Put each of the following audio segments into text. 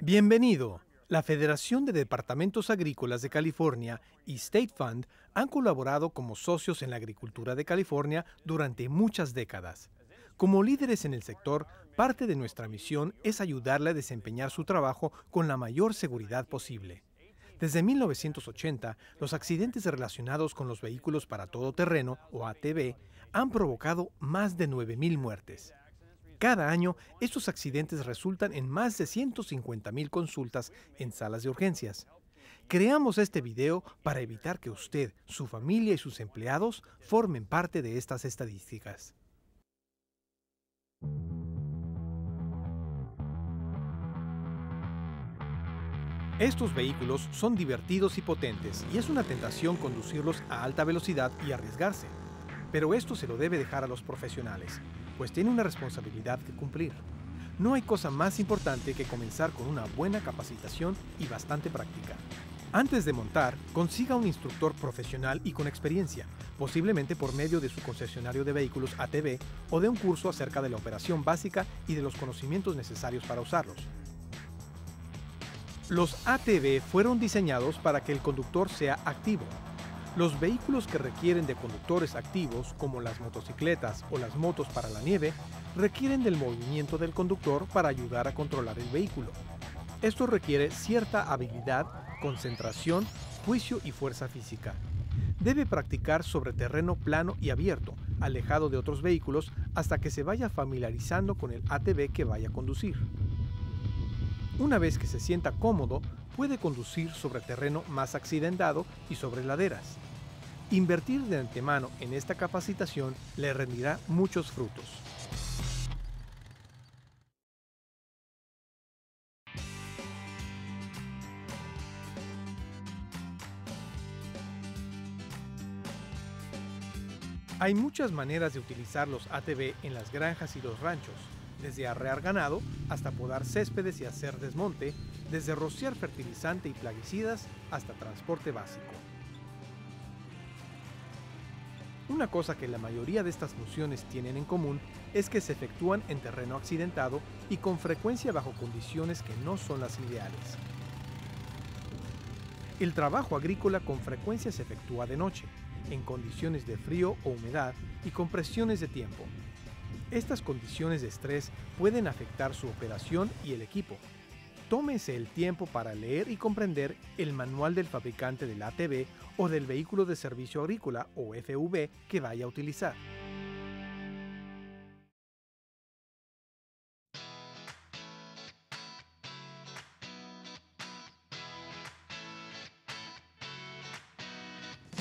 Bienvenido. La Federación de Departamentos Agrícolas de California y State Fund han colaborado como socios en la agricultura de California durante muchas décadas. Como líderes en el sector, parte de nuestra misión es ayudarle a desempeñar su trabajo con la mayor seguridad posible. Desde 1980, los accidentes relacionados con los vehículos para todo terreno, o ATV, han provocado más de 9.000 muertes. Cada año, estos accidentes resultan en más de 150.000 consultas en salas de urgencias. Creamos este video para evitar que usted, su familia y sus empleados formen parte de estas estadísticas. Estos vehículos son divertidos y potentes y es una tentación conducirlos a alta velocidad y arriesgarse. Pero esto se lo debe dejar a los profesionales, pues tiene una responsabilidad que cumplir. No hay cosa más importante que comenzar con una buena capacitación y bastante práctica. Antes de montar, consiga un instructor profesional y con experiencia, posiblemente por medio de su concesionario de vehículos ATV o de un curso acerca de la operación básica y de los conocimientos necesarios para usarlos. Los ATV fueron diseñados para que el conductor sea activo, los vehículos que requieren de conductores activos, como las motocicletas o las motos para la nieve, requieren del movimiento del conductor para ayudar a controlar el vehículo. Esto requiere cierta habilidad, concentración, juicio y fuerza física. Debe practicar sobre terreno plano y abierto, alejado de otros vehículos, hasta que se vaya familiarizando con el ATV que vaya a conducir. Una vez que se sienta cómodo, puede conducir sobre terreno más accidentado y sobre laderas. Invertir de antemano en esta capacitación le rendirá muchos frutos. Hay muchas maneras de utilizar los ATV en las granjas y los ranchos, desde arrear ganado hasta podar céspedes y hacer desmonte, desde rociar fertilizante y plaguicidas hasta transporte básico. Una cosa que la mayoría de estas funciones tienen en común es que se efectúan en terreno accidentado y con frecuencia bajo condiciones que no son las ideales. El trabajo agrícola con frecuencia se efectúa de noche, en condiciones de frío o humedad y con presiones de tiempo. Estas condiciones de estrés pueden afectar su operación y el equipo, tómese el tiempo para leer y comprender el manual del fabricante del ATV o del vehículo de servicio agrícola o FV que vaya a utilizar.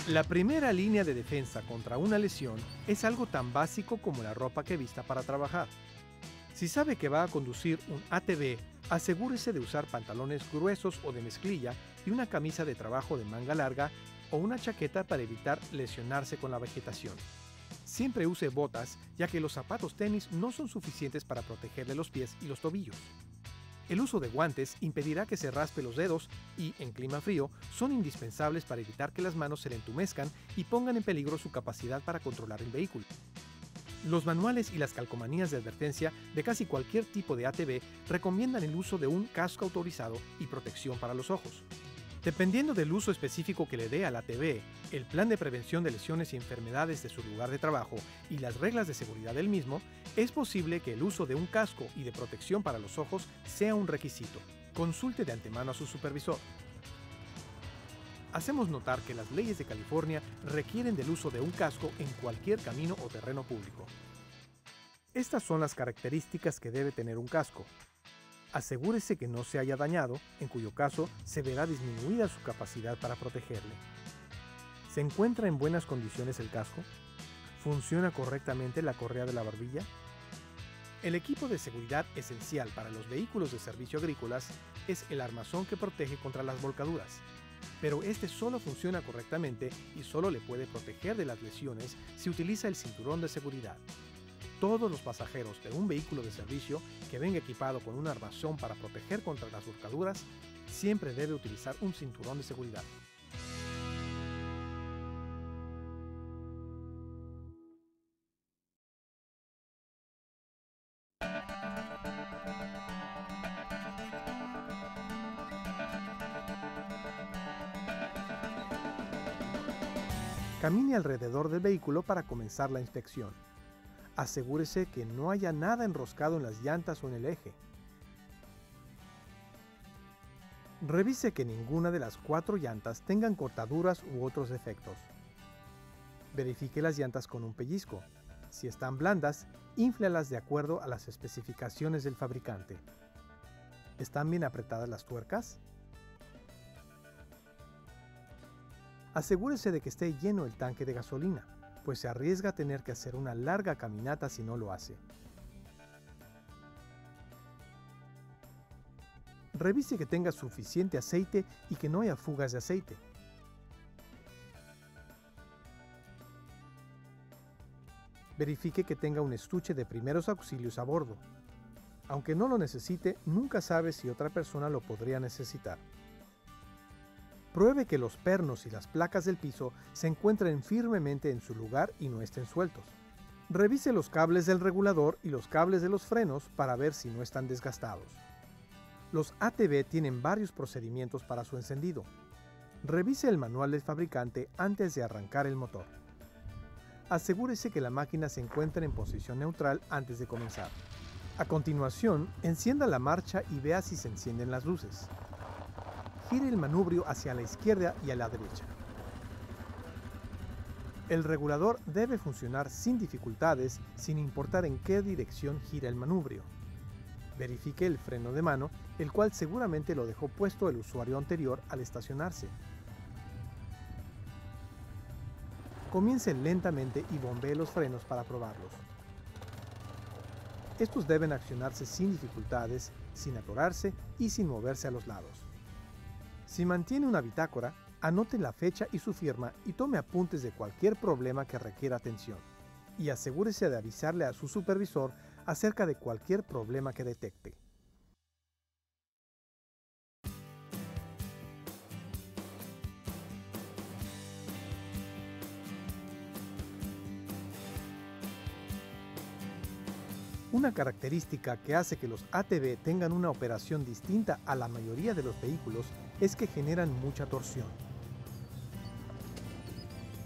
La primera línea de defensa contra una lesión es algo tan básico como la ropa que vista para trabajar. Si sabe que va a conducir un ATV Asegúrese de usar pantalones gruesos o de mezclilla y una camisa de trabajo de manga larga o una chaqueta para evitar lesionarse con la vegetación. Siempre use botas, ya que los zapatos tenis no son suficientes para protegerle los pies y los tobillos. El uso de guantes impedirá que se raspe los dedos y, en clima frío, son indispensables para evitar que las manos se le entumezcan y pongan en peligro su capacidad para controlar el vehículo. Los manuales y las calcomanías de advertencia de casi cualquier tipo de ATV recomiendan el uso de un casco autorizado y protección para los ojos. Dependiendo del uso específico que le dé al ATV, el plan de prevención de lesiones y enfermedades de su lugar de trabajo y las reglas de seguridad del mismo, es posible que el uso de un casco y de protección para los ojos sea un requisito. Consulte de antemano a su supervisor hacemos notar que las leyes de California requieren del uso de un casco en cualquier camino o terreno público. Estas son las características que debe tener un casco. Asegúrese que no se haya dañado, en cuyo caso se verá disminuida su capacidad para protegerle. ¿Se encuentra en buenas condiciones el casco? ¿Funciona correctamente la correa de la barbilla? El equipo de seguridad esencial para los vehículos de servicio agrícolas es el armazón que protege contra las volcaduras, pero este solo funciona correctamente y solo le puede proteger de las lesiones si utiliza el cinturón de seguridad. Todos los pasajeros de un vehículo de servicio que venga equipado con un armazón para proteger contra las volcaduras siempre debe utilizar un cinturón de seguridad. Alrededor del vehículo para comenzar la inspección. Asegúrese que no haya nada enroscado en las llantas o en el eje. Revise que ninguna de las cuatro llantas tengan cortaduras u otros defectos. Verifique las llantas con un pellizco. Si están blandas, inflalas de acuerdo a las especificaciones del fabricante. ¿Están bien apretadas las tuercas? Asegúrese de que esté lleno el tanque de gasolina, pues se arriesga a tener que hacer una larga caminata si no lo hace. Revise que tenga suficiente aceite y que no haya fugas de aceite. Verifique que tenga un estuche de primeros auxilios a bordo. Aunque no lo necesite, nunca sabe si otra persona lo podría necesitar. Pruebe que los pernos y las placas del piso se encuentren firmemente en su lugar y no estén sueltos. Revise los cables del regulador y los cables de los frenos para ver si no están desgastados. Los ATV tienen varios procedimientos para su encendido. Revise el manual del fabricante antes de arrancar el motor. Asegúrese que la máquina se encuentre en posición neutral antes de comenzar. A continuación, encienda la marcha y vea si se encienden las luces gire el manubrio hacia la izquierda y a la derecha. El regulador debe funcionar sin dificultades sin importar en qué dirección gira el manubrio. Verifique el freno de mano, el cual seguramente lo dejó puesto el usuario anterior al estacionarse. Comience lentamente y bombee los frenos para probarlos. Estos deben accionarse sin dificultades, sin atorarse y sin moverse a los lados. Si mantiene una bitácora, anote la fecha y su firma y tome apuntes de cualquier problema que requiera atención. Y asegúrese de avisarle a su supervisor acerca de cualquier problema que detecte. Una característica que hace que los ATV tengan una operación distinta a la mayoría de los vehículos es que generan mucha torsión.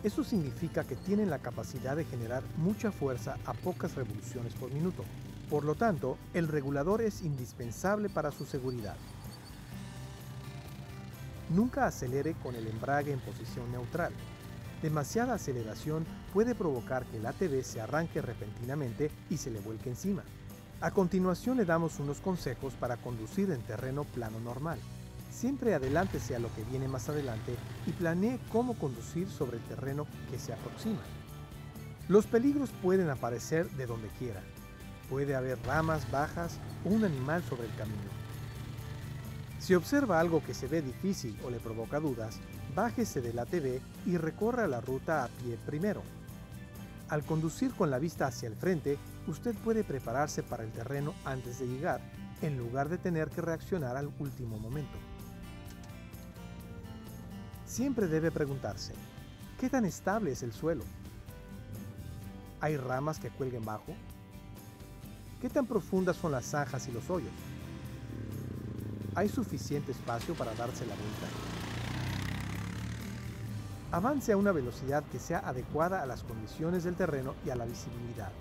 Eso significa que tienen la capacidad de generar mucha fuerza a pocas revoluciones por minuto. Por lo tanto, el regulador es indispensable para su seguridad. Nunca acelere con el embrague en posición neutral. Demasiada aceleración puede provocar que el ATV se arranque repentinamente y se le vuelque encima. A continuación le damos unos consejos para conducir en terreno plano normal. Siempre adelántese a lo que viene más adelante y planee cómo conducir sobre el terreno que se aproxima. Los peligros pueden aparecer de donde quiera. Puede haber ramas bajas o un animal sobre el camino. Si observa algo que se ve difícil o le provoca dudas, bájese del ATV y recorra la ruta a pie primero. Al conducir con la vista hacia el frente, usted puede prepararse para el terreno antes de llegar, en lugar de tener que reaccionar al último momento. Siempre debe preguntarse, ¿qué tan estable es el suelo? ¿Hay ramas que cuelguen bajo? ¿Qué tan profundas son las zanjas y los hoyos? ¿Hay suficiente espacio para darse la vuelta? avance a una velocidad que sea adecuada a las condiciones del terreno y a la visibilidad.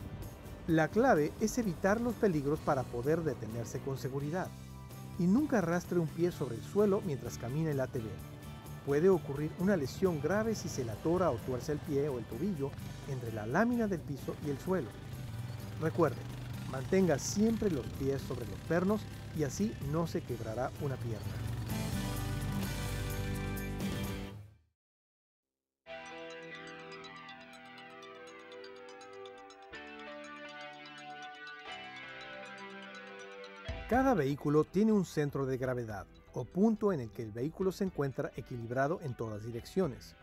La clave es evitar los peligros para poder detenerse con seguridad. Y nunca arrastre un pie sobre el suelo mientras camina el ATV. Puede ocurrir una lesión grave si se la atora o tuerce el pie o el tobillo entre la lámina del piso y el suelo. Recuerde, mantenga siempre los pies sobre los pernos y así no se quebrará una pierna. Cada vehículo tiene un centro de gravedad, o punto en el que el vehículo se encuentra equilibrado en todas direcciones.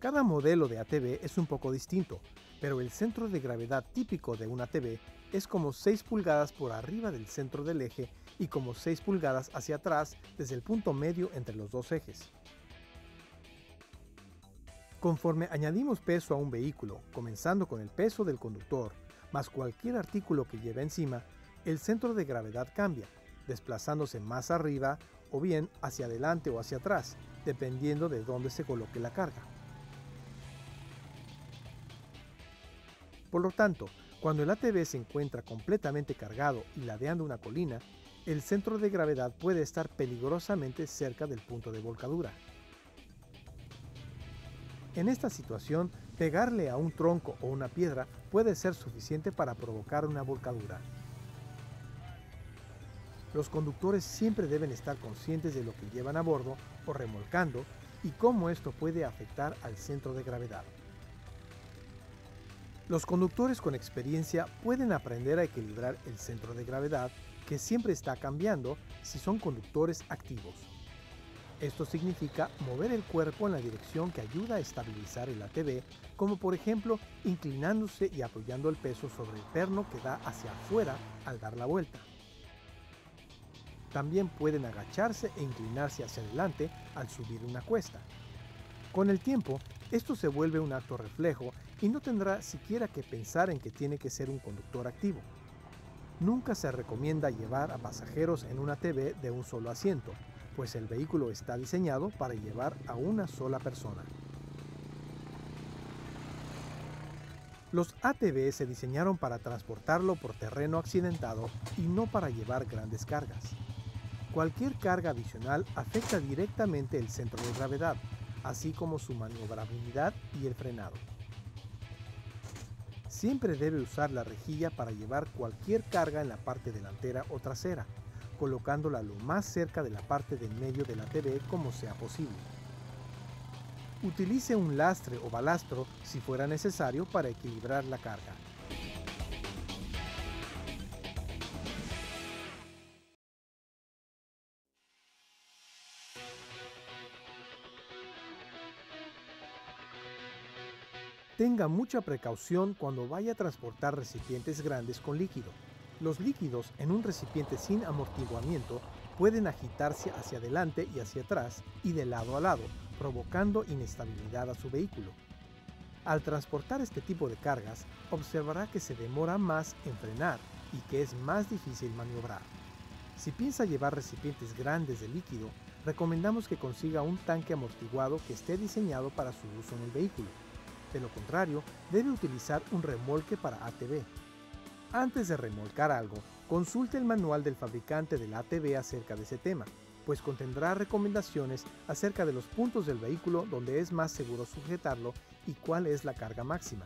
Cada modelo de ATV es un poco distinto, pero el centro de gravedad típico de un ATV es como 6 pulgadas por arriba del centro del eje y como 6 pulgadas hacia atrás desde el punto medio entre los dos ejes. Conforme añadimos peso a un vehículo, comenzando con el peso del conductor, más cualquier artículo que lleve encima, el centro de gravedad cambia, desplazándose más arriba o bien hacia adelante o hacia atrás, dependiendo de dónde se coloque la carga. Por lo tanto, cuando el ATV se encuentra completamente cargado y ladeando una colina, el centro de gravedad puede estar peligrosamente cerca del punto de volcadura. En esta situación, pegarle a un tronco o una piedra puede ser suficiente para provocar una volcadura. Los conductores siempre deben estar conscientes de lo que llevan a bordo o remolcando y cómo esto puede afectar al centro de gravedad. Los conductores con experiencia pueden aprender a equilibrar el centro de gravedad que siempre está cambiando si son conductores activos. Esto significa mover el cuerpo en la dirección que ayuda a estabilizar el ATV, como por ejemplo inclinándose y apoyando el peso sobre el perno que da hacia afuera al dar la vuelta. También pueden agacharse e inclinarse hacia adelante al subir una cuesta. Con el tiempo, esto se vuelve un acto reflejo y no tendrá siquiera que pensar en que tiene que ser un conductor activo. Nunca se recomienda llevar a pasajeros en una TV de un solo asiento, pues el vehículo está diseñado para llevar a una sola persona. Los ATV se diseñaron para transportarlo por terreno accidentado y no para llevar grandes cargas. Cualquier carga adicional afecta directamente el centro de gravedad, así como su maniobrabilidad y el frenado. Siempre debe usar la rejilla para llevar cualquier carga en la parte delantera o trasera, colocándola lo más cerca de la parte del medio de la TV como sea posible. Utilice un lastre o balastro si fuera necesario para equilibrar la carga. Tenga mucha precaución cuando vaya a transportar recipientes grandes con líquido. Los líquidos en un recipiente sin amortiguamiento pueden agitarse hacia adelante y hacia atrás y de lado a lado, provocando inestabilidad a su vehículo. Al transportar este tipo de cargas, observará que se demora más en frenar y que es más difícil maniobrar. Si piensa llevar recipientes grandes de líquido, recomendamos que consiga un tanque amortiguado que esté diseñado para su uso en el vehículo. De lo contrario, debe utilizar un remolque para ATV. Antes de remolcar algo, consulte el manual del fabricante del ATV acerca de ese tema, pues contendrá recomendaciones acerca de los puntos del vehículo donde es más seguro sujetarlo y cuál es la carga máxima.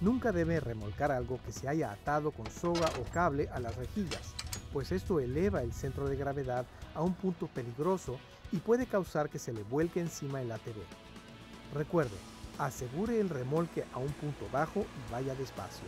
Nunca debe remolcar algo que se haya atado con soga o cable a las rejillas, pues esto eleva el centro de gravedad a un punto peligroso y puede causar que se le vuelque encima el ATV. Recuerde, Asegure el remolque a un punto bajo y vaya despacio.